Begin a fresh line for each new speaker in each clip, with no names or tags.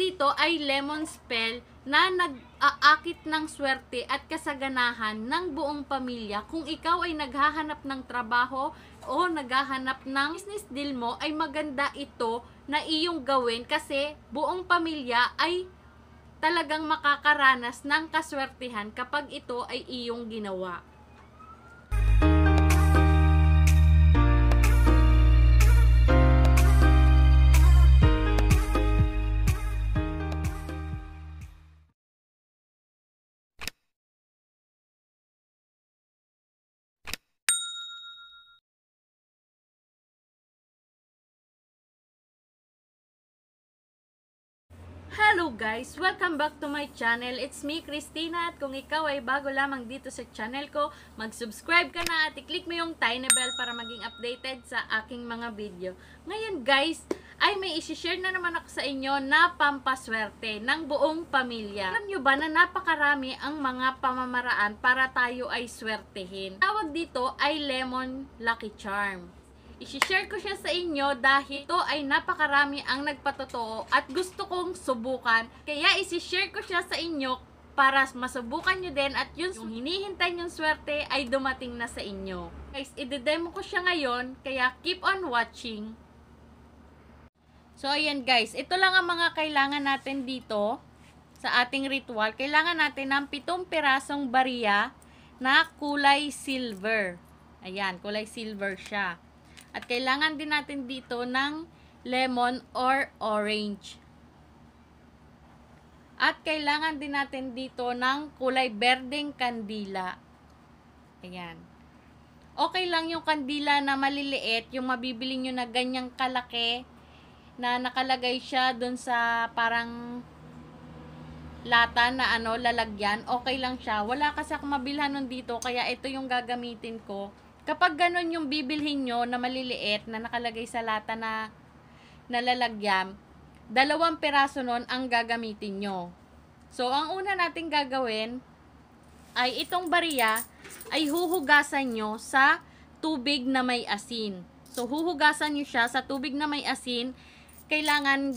dito ay lemon spell na nag-aakit ng swerte at kasaganahan ng buong pamilya. Kung ikaw ay naghahanap ng trabaho o naghahanap ng business deal mo, ay maganda ito na iyong gawin kasi buong pamilya ay talagang makakaranas ng kaswertihan kapag ito ay iyong ginawa. Hello guys! Welcome back to my channel. It's me, Christina. At kung ikaw ay bago lamang dito sa channel ko, mag-subscribe ka na at i-click mo yung tiny bell para maging updated sa aking mga video. Ngayon guys, ay may isi-share na naman ako sa inyo na pampaswerte ng buong pamilya. Alam nyo ba na napakarami ang mga pamamaraan para tayo ay swertehin? Tawag dito ay Lemon Lucky Charm. I-share ko siya sa inyo dahil ito ay napakarami ang nagpatotoo at gusto kong subukan. Kaya isi-share ko siya sa inyo para masubukan nyo din at yun, yung hinihintay nyong swerte ay dumating na sa inyo. Guys, i-demo ko siya ngayon, kaya keep on watching. So, ayan guys, ito lang ang mga kailangan natin dito sa ating ritual. Kailangan natin ng pitong pirasong bariya na kulay silver. Ayan, kulay silver siya. At kailangan din natin dito ng lemon or orange. At kailangan din natin dito ng kulay berdeng kandila. Ayan. Okay lang yung kandila na maliliit, yung mabibili nyo na ganyang kalaki, na nakalagay siya dun sa parang lata na ano, lalagyan, okay lang siya. Wala kasi akong mabilhan nun dito, kaya ito yung gagamitin ko. Kapag ganun yung bibilhin nyo na maliliit na nakalagay sa lata na nalalagyan, dalawang piraso nun ang gagamitin nyo. So, ang una nating gagawin ay itong bariya ay huhugasan nyo sa tubig na may asin. So, huhugasan nyo siya sa tubig na may asin. Kailangan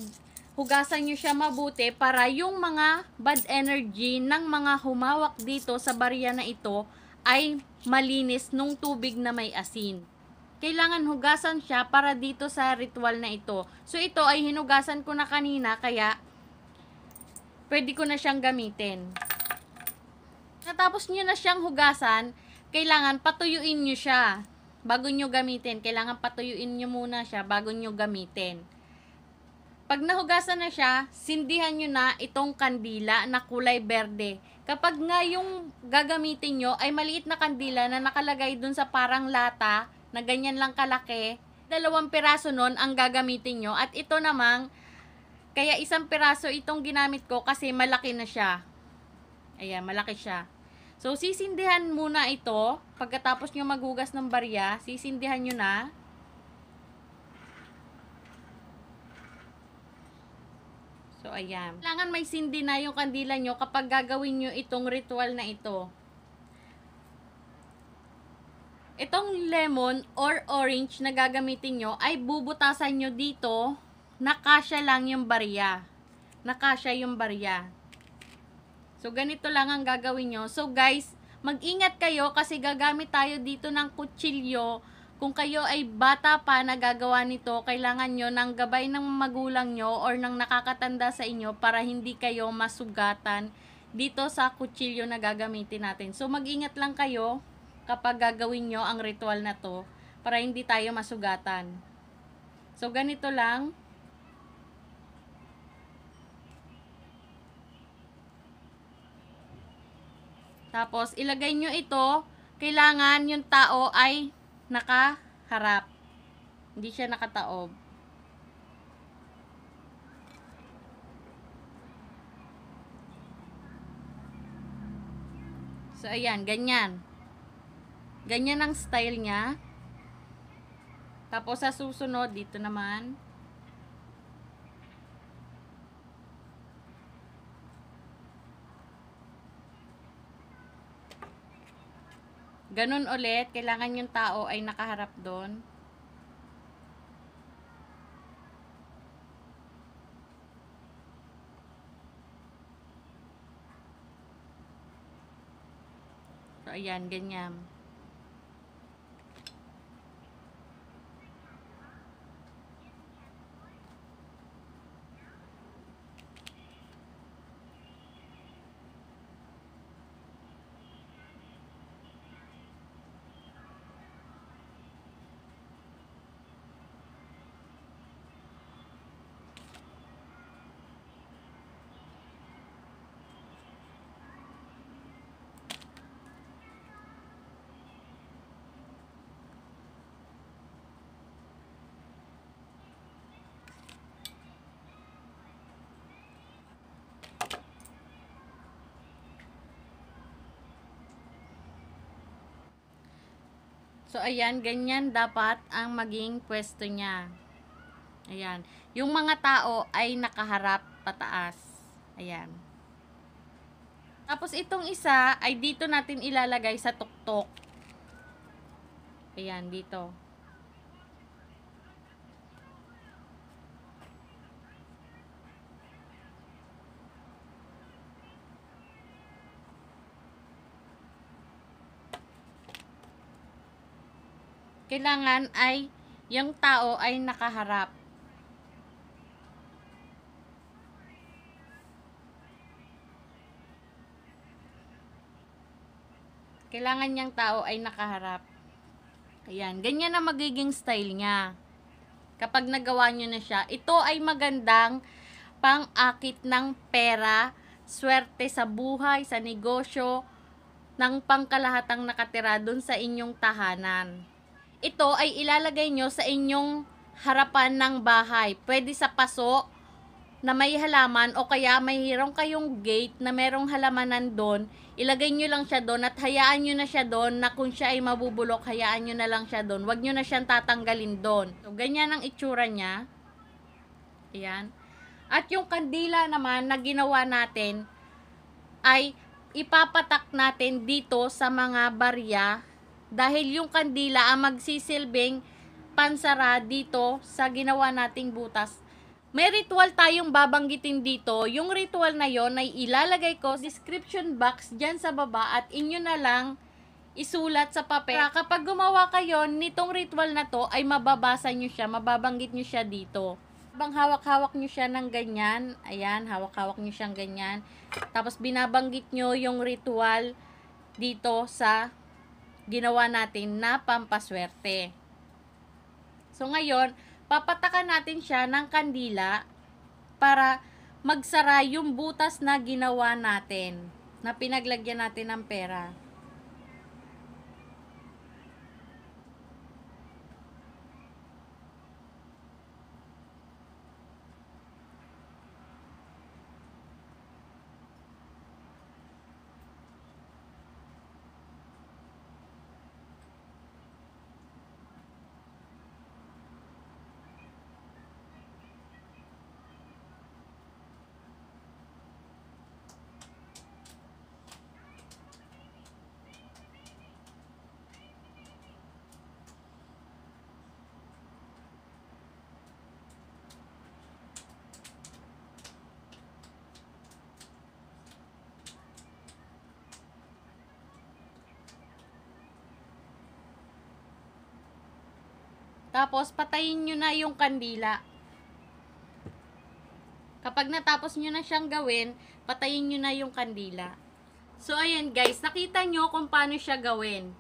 hugasan nyo siya mabuti para yung mga bad energy ng mga humawak dito sa bariya na ito ay malinis nung tubig na may asin. Kailangan hugasan siya para dito sa ritual na ito. So ito ay hinugasan ko na kanina kaya pwede ko na siyang gamitin. Natapos nyo na siyang hugasan, kailangan patuyuin nyo siya bago nyo gamitin. Kailangan patuyuin nyo muna siya bago nyo gamitin. Pag nahugasan na siya, sindihan nyo na itong kandila na kulay berde. Kapag nga yung gagamitin nyo ay maliit na kandila na nakalagay dun sa parang lata na ganyan lang kalaki, dalawang piraso nun ang gagamitin nyo. At ito namang, kaya isang piraso itong ginamit ko kasi malaki na siya. Ayan, malaki siya. So, sisindihan muna ito. Pagkatapos nyo maghugas ng barya, sisindihan nyo na. So, ayan. Kailangan may sindi na yung kandila nyo kapag gagawin nyo itong ritual na ito. Itong lemon or orange na gagamitin nyo ay bubutasan nyo dito na kasya lang yung barya. Nakasya yung barya. So, ganito lang ang gagawin nyo. So, guys, mag-ingat kayo kasi gagamit tayo dito ng kutsilyo kung kayo ay bata pa na gagawa nito, kailangan nyo ng gabay ng magulang nyo or ng nakakatanda sa inyo para hindi kayo masugatan dito sa kutsilyo na gagamitin natin. So, mag-ingat lang kayo kapag gagawin nyo ang ritual na to para hindi tayo masugatan. So, ganito lang. Tapos, ilagay nyo ito. Kailangan yung tao ay nakaharap. Hindi siya nakataob. So, ayan, ganyan. Ganyan ang style niya. Tapos, sa susunod, dito naman. Ganun ulit, kailangan yung tao ay nakaharap doon. So, ayan, ganyan. So, ayan, ganyan dapat ang maging pwesto niya. Ayan. Yung mga tao ay nakaharap pataas. Ayan. Tapos, itong isa ay dito natin ilalagay sa tuktok. Ayan, dito. Kailangan ay yung tao ay nakaharap. Kailangan niyang tao ay nakaharap. Ayan, ganyan na magiging style niya. Kapag nagawa niyo na siya, ito ay magandang pang-akit ng pera, swerte sa buhay, sa negosyo, ng pangkalahatang nakatira dun sa inyong tahanan ito ay ilalagay nyo sa inyong harapan ng bahay. Pwede sa paso na may halaman o kaya may hirong kayong gate na merong halamanan doon, ilagay nyo lang siya doon at hayaan nyo na siya doon na kung siya ay mabubulok, hayaan nyo na lang siya doon. Huwag nyo na siyang tatanggalin doon. So, ganyan ang itsura niya. Ayan. At yung kandila naman na ginawa natin ay ipapatak natin dito sa mga barya dahil yung kandila ang magsisilbing pansara dito sa ginawa nating butas. May ritual tayong babanggitin dito. Yung ritual na yon ay ilalagay ko description box dyan sa baba at inyo na lang isulat sa papel. Para kapag gumawa kayo nitong ritual na to ay mababasa nyo siya, mababanggit nyo siya dito. Habang hawak-hawak nyo siya ng ganyan, ayan, hawak-hawak nyo siyang ganyan. Tapos binabanggit nyo yung ritual dito sa ginawa natin na pampaswerte. So ngayon, papatakan natin siya ng kandila para magsara yung butas na ginawa natin, na pinaglagyan natin ng pera. Tapos, patayin nyo na yung kandila. Kapag natapos nyo na siyang gawin, patayin nyo na yung kandila. So, ayan guys, nakita nyo kung paano siya gawin.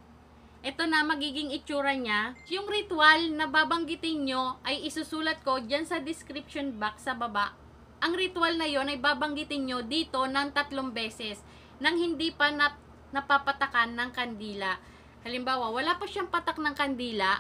Ito na, magiging itsura niya. Yung ritual na babanggitin nyo ay isusulat ko dyan sa description box sa baba. Ang ritual na yon ay babanggitin nyo dito ng tatlong beses nang hindi pa nap napapatakan ng kandila. Halimbawa, wala pa siyang patak ng kandila,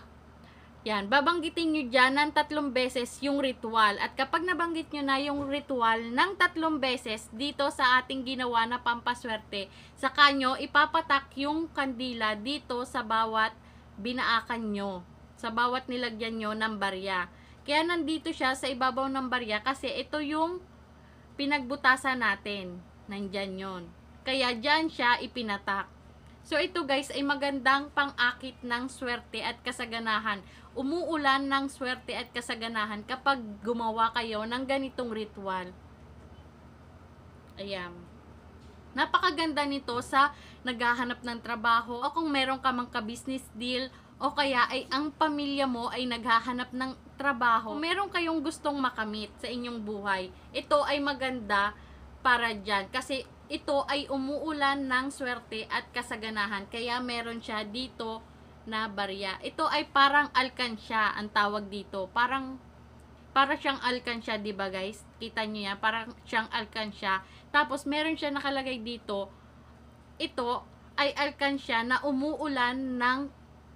yan, babanggitin nyo dyan ng tatlong beses yung ritual. At kapag nabanggit nyo na yung ritual ng tatlong beses dito sa ating ginawa na pampaswerte, saka nyo ipapatak yung kandila dito sa bawat binaakan nyo. Sa bawat nilagyan nyo ng barya. Kaya nandito siya sa ibabaw ng barya kasi ito yung pinagbutasan natin. Nandyan yon. Kaya dyan siya ipinatak. So ito guys ay magandang pang-akit ng swerte at kasaganahan umuulan ng swerte at kasaganahan kapag gumawa kayo ng ganitong ritual. Ayan. Napakaganda nito sa naghahanap ng trabaho o kung meron ka mang ka-business deal o kaya ay ang pamilya mo ay naghahanap ng trabaho. Kung meron kayong gustong makamit sa inyong buhay, ito ay maganda para dyan. Kasi ito ay umuulan ng swerte at kasaganahan. Kaya meron siya dito na barya. Ito ay parang alkansya ang tawag dito. Parang para siyang alkansya, 'di ba guys? Kita niyo yan, parang siyang alkansya. Tapos meron siya nakalagay dito. Ito ay alkansya na umuulan ng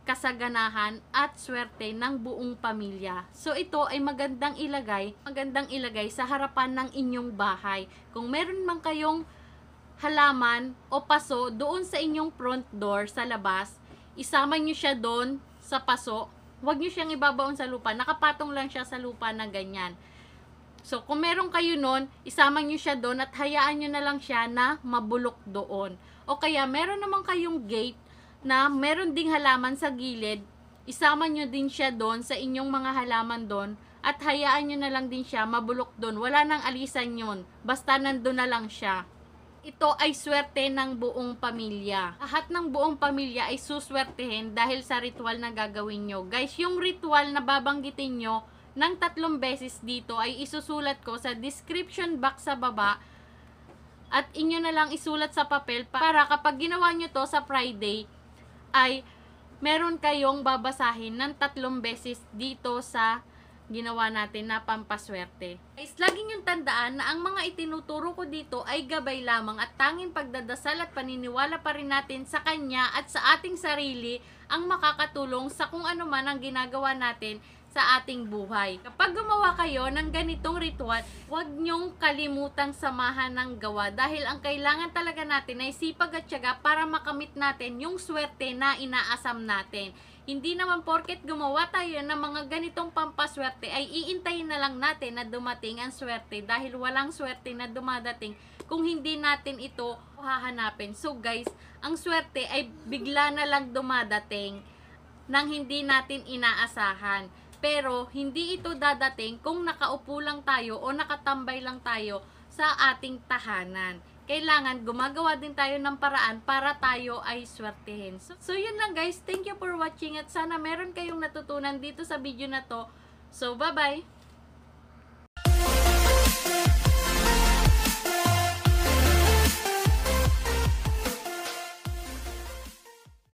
kasaganahan at swerte ng buong pamilya. So ito ay magandang ilagay, magandang ilagay sa harapan ng inyong bahay. Kung meron man kayong halaman o paso doon sa inyong front door sa labas, isama nyo siya doon sa paso. Huwag nyo siyang ibabaon sa lupa. Nakapatong lang siya sa lupa na ganyan. So, kung meron kayo nun, isama nyo siya doon at hayaan nyo na lang siya na mabulok doon. O kaya, meron naman kayong gate na meron ding halaman sa gilid, isama nyo din siya doon sa inyong mga halaman doon at hayaan nyo na lang din siya mabulok doon. Wala nang alisan yun. Basta nandun na lang siya ito ay swerte ng buong pamilya. Lahat ng buong pamilya ay suswertehin dahil sa ritual na gagawin nyo. Guys, yung ritual na babanggitin nyo ng tatlong beses dito ay isusulat ko sa description box sa baba at inyo na lang isulat sa papel para kapag ginawa nyo to sa Friday ay meron kayong babasahin ng tatlong beses dito sa ginawa natin na pampaswerte. Guys, laging yung tandaan na ang mga itinuturo ko dito ay gabay lamang at tanging pagdadasal at paniniwala pa rin natin sa Kanya at sa ating sarili ang makakatulong sa kung ano man ang ginagawa natin sa ating buhay. Kapag gumawa kayo ng ganitong ritual, huwag nyong kalimutang samahan ng gawa dahil ang kailangan talaga natin ay sipag at syaga para makamit natin yung swerte na inaasam natin. Hindi naman porket gumawa tayo ng mga ganitong pampaswerte ay iintayin na lang natin na dumating ang swerte dahil walang swerte na dumadating kung hindi natin ito hahanapin. So guys, ang swerte ay bigla na lang dumadating nang hindi natin inaasahan. Pero hindi ito dadating kung nakaupo lang tayo o nakatambay lang tayo sa ating tahanan kailangan gumagawa din tayo ng paraan para tayo ay swertehin. So, so yun lang guys. Thank you for watching at sana meron kayong natutunan dito sa video na to. So, bye-bye!